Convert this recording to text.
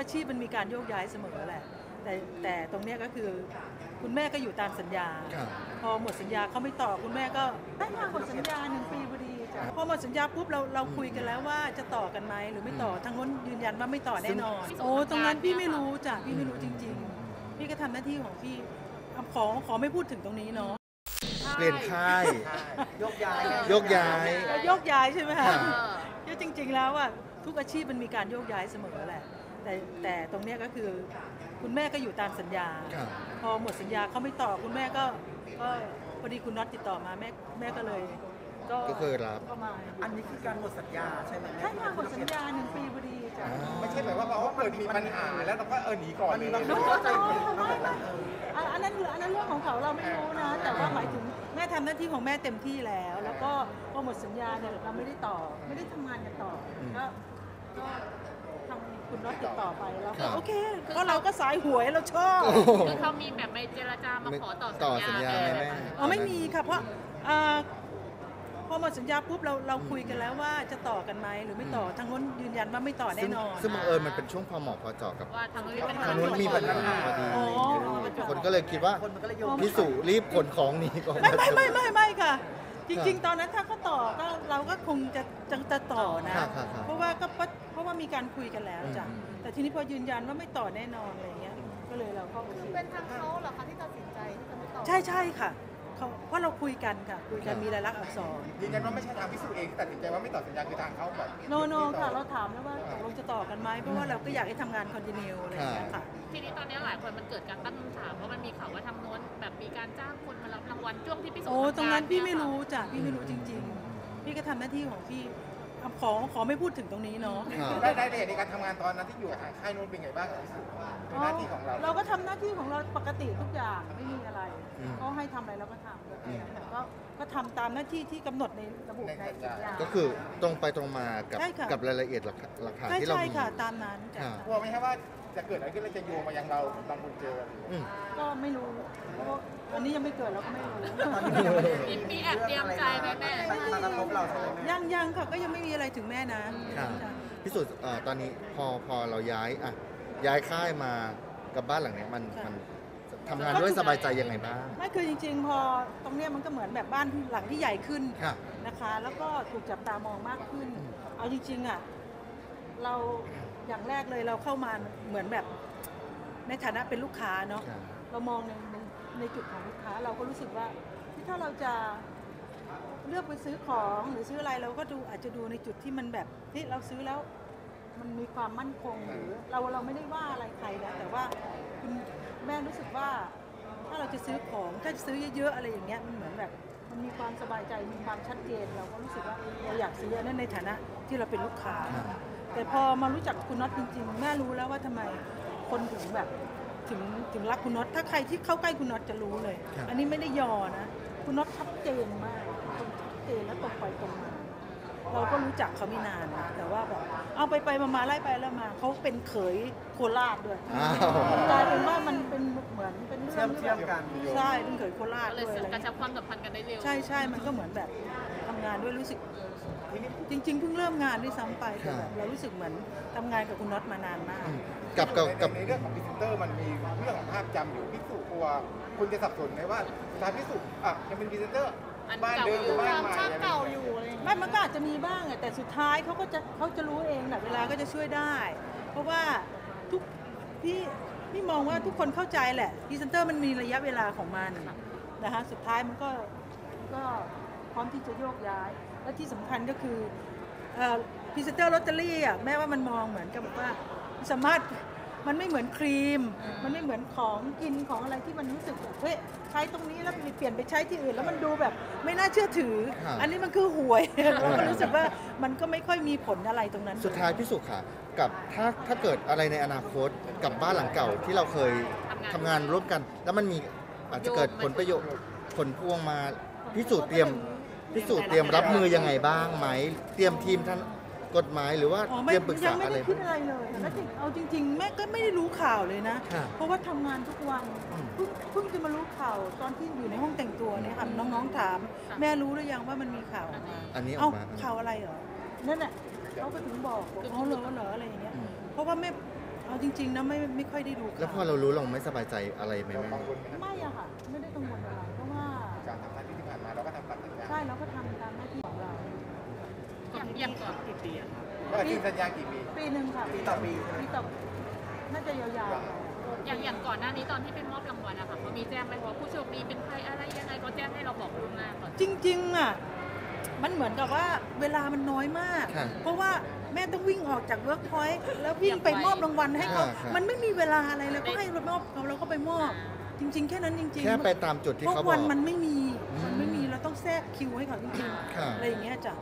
อาชีพมันมีการโยกย้ายเสมอแหละ แต่แต่ตรงเนี้ยก็คือคุณแม่ก็อยู่ตามสัญญา ครับ พอหมดสัญญาเขาไม่ต่อคุณแม่ก็ได้มาหมดสัญญาหนึ่งปีพอดีจ้ะพอหมดสัญญาปุ๊บเราเราคุยกันแล้วว่าจะต่อกันไหมหรือไม่ต่อทางนู้นยืนยันว่าไม่ต่อแน่นอน โอ้ตรงนั้นพี่ไม่รู้จ้ะพี่ไม่รู้จริง ๆ พี่ก็ทำหน้าที่ของพี่เอาขอขอไม่พูดถึงตรงนี้เนาะเปลี่ยนค่าย ยกย้ายโยกย้ายโยกย้ายใช่ไหมคะค่ะเยอะจริง ๆ แล้วอะทุกอาชีพมันมีการโยกย้ายเสมอแหละ แต่แต่ตรงเนี้ยก็คือคุณแม่ก็อยู่ตามสัญญา ครับ พอหมดสัญญาเขาไม่ต่อคุณแม่ก็ก็พอดีคุณน็อตติดต่อมาแม่แม่ก็เลย ก็ก็เคยรับ ก็มาอันนี้คือการหมดสัญญาใช่ไหมใช่ค่ะหมดสัญญาหนึ่งปีพอดีจ้ะอ่า ไม่ใช่แบบว่าเพราะว่าเกิดมีปัญหาแล้วเราก็เออหนีก่อนมันเลมียบางคโน้นโน้เข้าใจผิดไม่ไม่อะอันนั้นคืออันนั้นเรื่องของเขาเราไม่รู้นะ แต่ว่าหมายถึงแม่ทำหน้าที่ของแม่เต็มที่แล้ว แล้วก็พอหมดสัญญาเนี่ยเราไม่ได้ต่อ ไม่ได้ทำงานกันต่ออมก็ก็ ทางคุณน็อตติดต่อไปแล้วครัก็บโอเคก็เราก็สายหวยเราชอบโอ้โหคือเขามีแบบไปเจรจามาขอต่อต่อสัสัญญญาญาไหมไหมแม่ อ๋อไม่มีค่ะเพราะอ่าพอหมดสัญญาปุ๊บเราเราคุยกันแล้วว่าจะต่อกันไหมหรือไม่ต่อทางนู้นยืนยันว่าไม่ต่อซึ่แน่งนอน ซึ่งบังเอิญมันเป็นช่วงพอเหมาะพอเจาะกับว่าทางนู้นมีปัญหาทางนู้นมีปัญหาพอดีอ๋อคนก็เลยคิดว่าคนมันก็เลยโยง พี่สุรีบขนของหนีก่อน ไม่ไม่ไม่ไม่ไม่ค่ะ จริง ๆ ตอนนั้นถ้าเขาต่อก็เราก็คงจะจะจะต่อนะ ครับครับครับเพราะว่าก็เพราะว่ามีการคุยกันแล้วจ้ะอืม แต่ทีนี้พอยืนยันว่าไม่ต่อแน่นอนอะไรเงี้ยก็เลยเราก็โอเคเป็นทางเขาเหรอคะที่ตัดสินใจที่จะไม่ต่อใช่ใช่ค่ะเขาเพราะเราคุยกันค่ะ คุยกันครับมีรายลักษณ์อักษร ยืนยันว่าไม่ใช่ทางพิสูจน์เองที่ตัดสินใจว่าไม่ต่อสัญญาคือทางเขาแบบโนโนค่ะเราถามแล้วว่าตกลงจะต่อกันไหมเพราะว่าเราก็อยากให้ทำงานคอนติเนียอะไรอย่างเงี้ยค่ะ ทีนี้ตอนนี้หลายคนมันเกิดการตั้งค มีการจ้างคนมารับรางวัลช่วงที่พิสูจน์โอ้ตรงนั้นพี่เยไม่ค่ะรู้จ้ะพี่ไม่รู้จริง ๆ พี่ก็ทำหน้าที่ของพี่เอา ขอขอไม่พูดถึงตรงนี้เนาะครับได้ได้ในการทำงานตอนนั้นที่อยู่ทางค่ายนู้นเป็นไงบ้างพิสูจน์เป็นหน้าที่ของเรา เราก็ทำหน้าที่ของเราปกติทุกอย่างไม่มีอะไรอืม ก็ให้ทำอะไรเราก็ทำอืมแต่ก็ก็ทำตามหน้าที่ที่กำหนดในระบุในสัญญา ก็คือตรงไปตรงมากับใช่ค่ะ กับรายละเอียดหลักหลักฐานใช่ที่เราใช่มี ค่ะตามนั้นจ้ะครับกลัวไหมครับว่าจะเกิดอะไรขึ้นแล้วจะโยงมายังเราบางคนเจออืมก็ไม่รู้เพราะว่า อันนี้ยังไม่เกิดเราก็ไม่รู้ตอนนี้มันยังไม่ได้มีมีแอบเตรียมใจไหมแม่ มากระทบเราใช่ไหมแม่ยังยังค่ะก็ยังไม่มีอะไรถึงแม่นะครับจ้ะพี่สุเอ่อตอนนี้พอพอเราย้ายอะย้ายค่ายมากับบ้านหลังเนี้ยมันมันทำงานด้วยสบายใจยังไงบ้าง ไม่คือจริง ๆ พอตรงเนี้ยมันก็เหมือนแบบบ้านที่หลังที่ใหญ่ขึ้นครับนะคะ แล้วก็ถูกจับตามองมากขึ้นอืมเอาจริงๆอะเราอย่างแรกเลยเราเข้ามาเหมือนแบบในฐานะเป็นลูกค้าเนาะ ครับ เรามองในใน ในจุดของลูกค้าเราก็รู้สึกว่าที่ถ้าเราจะเลือกไปซื้อของหรือซื้ออะไรเราก็ดูอาจจะดูในจุดที่มันแบบที่เราซื้อแล้วมันมีความมั่นคงหรือเราเราไม่ได้ว่าอะไรใครนะแต่ว่าคุณแม่รู้สึกว่าถ้าเราจะซื้อของถ้าจะซื้อเยอะๆอะไรอย่างเงี้ยมันเหมือนแบบมันมีความสบายใจมีความชัดเจน เราก็รู้สึกว่าเราอยากซื้ออันนั้นในฐานะที่เราเป็นลูกค้า แต่พอมารู้จักคุณน็อตจริง ๆ แม่รู้แล้วว่าทำไมคนถึงแบบ ถึงถึงรักคุณน็อตถ้าใครที่เข้าใกล้คุณน็อตจะรู้เลย ครับ อันนี้ไม่ได้ยอนะ คุณน็อตชัดเจนมากคนชัดเจนและตรงไปตรงมา เราก็รู้จักเขาไม่นานนะแต่ว่าแบบเอาไปไปมามาไล่ไปแล้วมาเขาเป็นเขยโคราชด้วยอ้าว กลายเป็นว่ามันเป็นเหมือนเป็นเรื่เชื่อองมที่เชื่อมแบบกัน ใช่เป็นเขยโคราชก็เลด้วยยสึกอะไรกระชับความสัมพันธ์กันได้เร็ว ใช่ใช่ มันก็เหมือนแบบทำงานด้วยรู้สึก จริง ๆ เพิ่งเริ่มงานด้วยซ้ำไปแต่แบบเรารู้สึกเหมือนทำงานกับคุณน็อตมานานมากอืมกับกับกับในเรื่องของพรีเซนเตอร์มันมีเรื่องของภาพจำอยู่พิสูจน์กลัวคุณจะสับสนไหมว่าทางพิสูจน์อะยังเป็นพรีเซนเตอร์อันบ้านเก่าเดิมหรือบ้านใหม่ภาพอะไรเก่าอยู่อะไรอย่างเงี้ยไม่มันก็อาจจะมีบ้างอะแต่สุดท้ายเขาก็จะเขาจะรู้เองแหละเวลาก็จะช่วยได้ เพราะว่าทุกพี่พี่มองว่าทุกคนเข้าใจแหละพรีเซนเตอร์มันมีระยะเวลาของมันนะคะสุดท้ายมันก็ก็ พร้อมที่จะโยกย้าย และที่สำคัญก็คือพรีเซนเตอร์ลอตเตอรี่อะแม้ว่ามันมองเหมือนกับว่าสามารถมันไม่เหมือนครีม มันไม่เหมือนของกินของอะไรที่มันรู้สึกแบบเฮ้ยใช้ตรงนี้แล้วเปลี่ยนไปใช้ที่อื่น แล้วมันดูแบบไม่น่าเชื่อถือครับอันนี้มันคือหวยเราก็รู้สึกว่ามันก็ไม่ค่อยมีผลอะไรตรงนั้น สุดท้ายพี่สุค่ะ กับถ้าถ้าเกิดอะไรในอนาคตกับบ้านหลังเก่าที่เราเคยทำงานร่วมกัน แล้วมันมีอาจจะเกิดผลประโยชน์ผลพวงมาพิสูจน์เตรียม พิสูจน์เตรียมรับมือยังไงบ้างไหม เตรียมทีมท่านกฎหมายหรือว่าอ๋อเตไม่รียมปรึกยัษางไม่อะไรได้คิดอะไรเลยแล้วจริงเอาจริง ๆ แม่ก็ไม่ได้รู้ข่าวเลยนะครับเพราะว่าทำงานทุกวันอืมเพิ่งเพิ่งจะมารู้ข่าวตอนที่อยู่ในห้องแต่งตัวเนี่ยค่ะน้องๆถาม แม่รู้หรือยังว่ามันมีข่าวออกมาอันนี้ออเอ้ากมาข่าวอะไรเหรอนั่นแหละเขาก็ถึงบอกบอกอ๋อเหรอเหรออะไรอย่างเงี้ยอืมเพราะว่าแม่เอาจริงๆนะไม่ไม่ค่อยได้ดูข่แล้วพอเรารู้เราไม่สบายใจอะไรไหมเราแม่กังวลไหมครับไม่อะค่ะไม่ได้กังวลอะไรเพราะว่า การทำหน้าที่ที่ผ่านมาเราก็ทำตามสัญญาใช่เราก็ทำตามหน้าที่ของเราอย่างอย่างก่อนก็ทีมสัญญากี่ปี ปีหนึ่งค่ะปีต่อปีใช่ไหมปีต่อน่าจะยาวๆค่ะอย่างอย่างก่อนหน้านี้ตอนที่ไปมอบรางวัลอะค่ะเขามีแจ้งไหมว่าผู้โชคดีเป็นใครอะไรยังไงเขาแจ้งให้เราบอกล่วงหน้าก่อนจริงๆอะมันเหมือนกับว่าเวลามันน้อยมาก ค่ะเพราะว่าแม่ต้องวิ่งออกจากเวิร์กพอยต์แล้ววิ่งไปมอบรางวัลให้เขาค่ะค่ะ มันไม่มีเวลาอะไรแล้วก็ให้เรามอบเขาเราก็ไปมอบ จริง ๆ แค่นั้นจริงๆแค่ไปตามจุดที่พวเขากบอวักนมันไม่มีอืมมันไม่มีเราต้องแทรกคิวให้เขาจริงค่ะ ๆอะไรอย่างเงี้ยจ้ะ